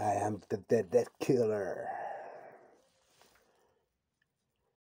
I am the dead dead killer.